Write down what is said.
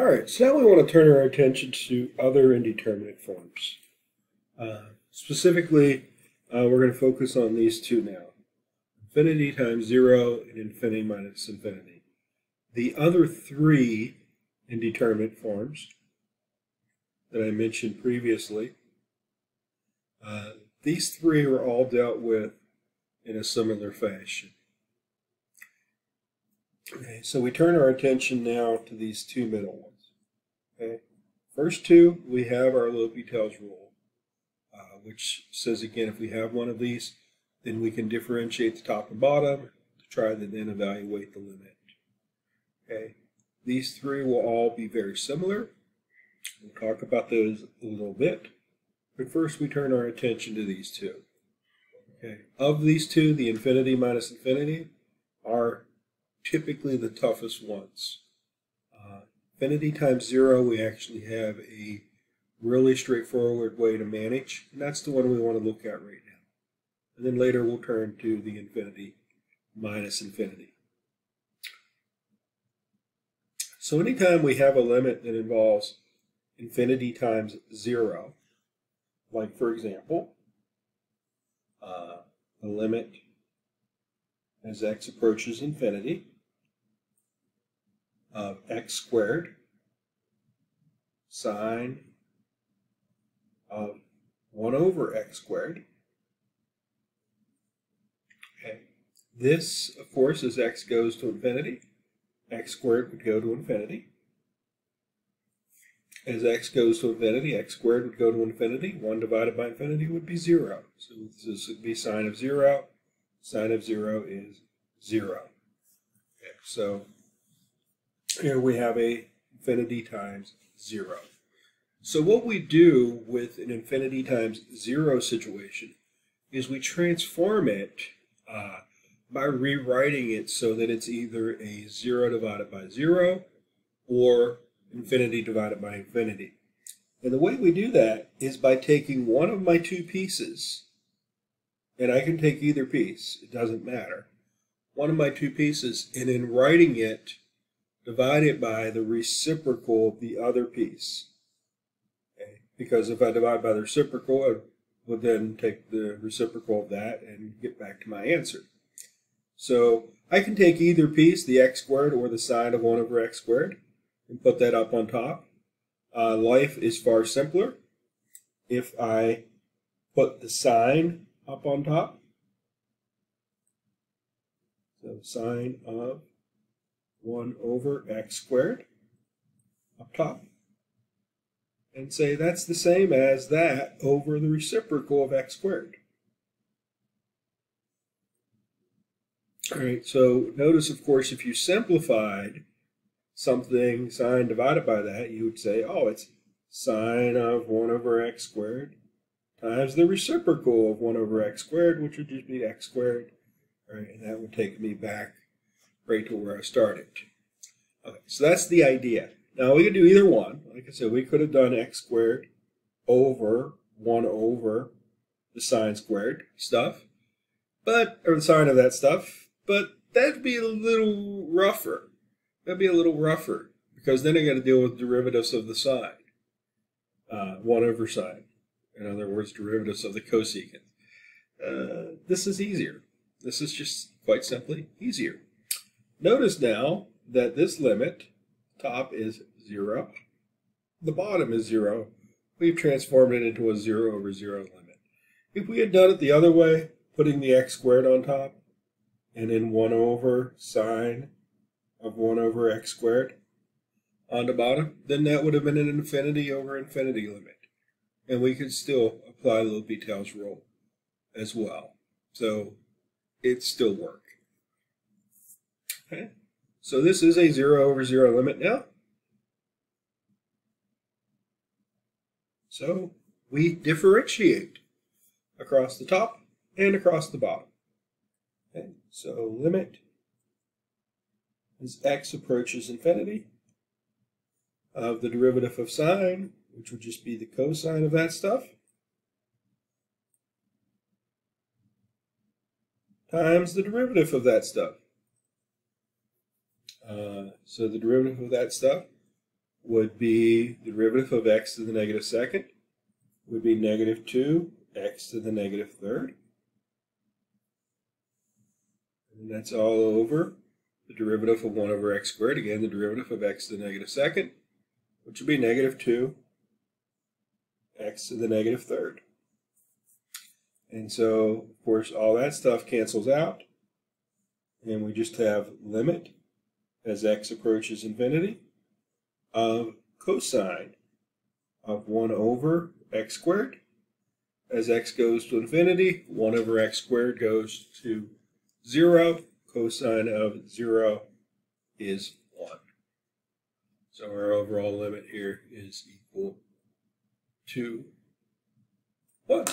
All right, so now we want to turn our attention to other indeterminate forms. Uh, specifically, uh, we're going to focus on these two now. Infinity times zero and infinity minus infinity. The other three indeterminate forms that I mentioned previously, uh, these three are all dealt with in a similar fashion. Okay, so we turn our attention now to these two middle ones. Okay, first two, we have our L'Hopital's rule, uh, which says again, if we have one of these, then we can differentiate the top and bottom to try to then evaluate the limit. Okay, these three will all be very similar. We'll talk about those a little bit. But first we turn our attention to these two. Okay, of these two, the infinity minus infinity are typically the toughest ones. Infinity times zero, we actually have a really straightforward way to manage, and that's the one we want to look at right now. And then later we'll turn to the infinity minus infinity. So anytime we have a limit that involves infinity times zero, like for example, uh, the limit as x approaches infinity of x squared sine of 1 over x squared. This, of course, as x goes to infinity, x squared would go to infinity. As x goes to infinity, x squared would go to infinity. 1 divided by infinity would be 0. So this would be sine of 0. Sine of 0 is 0. Okay, so here we have a infinity times 0. So what we do with an infinity times 0 situation is we transform it uh, by rewriting it so that it's either a 0 divided by 0 or infinity divided by infinity. And the way we do that is by taking one of my two pieces, and I can take either piece, it doesn't matter, one of my two pieces, and in writing it, divide it by the reciprocal of the other piece. Okay? Because if I divide by the reciprocal, I would then take the reciprocal of that and get back to my answer. So I can take either piece, the x squared or the sine of 1 over x squared, and put that up on top. Uh, life is far simpler if I put the sine up on top. So sine of 1 over x squared up top. And say that's the same as that over the reciprocal of x squared. All right, so notice, of course, if you simplified something sine divided by that, you would say, oh, it's sine of 1 over x squared times the reciprocal of 1 over x squared, which would just be x squared. All right, and that would take me back right to where I started. Okay, so that's the idea. Now we could do either one. Like I said, we could have done x squared over 1 over the sine squared stuff, but, or the sine of that stuff, but that'd be a little rougher that'd be a little rougher because then I got to deal with derivatives of the sine, uh, 1 over sine. In other words, derivatives of the cosecant. Uh, this is easier. This is just quite simply easier. Notice now that this limit, top is 0, the bottom is 0. We've transformed it into a 0 over 0 limit. If we had done it the other way, putting the x squared on top, and then 1 over sine of 1 over x squared on the bottom, then that would have been an infinity over infinity limit. And we could still apply L'Hopital's rule as well. So it still work. Okay. So this is a 0 over 0 limit now. So we differentiate across the top and across the bottom. Okay. So limit as x approaches infinity of the derivative of sine, which would just be the cosine of that stuff, times the derivative of that stuff. Uh, so the derivative of that stuff would be the derivative of x to the negative second would be negative 2 x to the negative third. And that's all over the derivative of 1 over x squared. Again, the derivative of x to the negative second, which would be negative 2 x to the negative third. And so, of course, all that stuff cancels out. And we just have limit as x approaches infinity of cosine of 1 over x squared. As x goes to infinity, 1 over x squared goes to 0. Cosine of 0 is 1. So our overall limit here is equal to 1.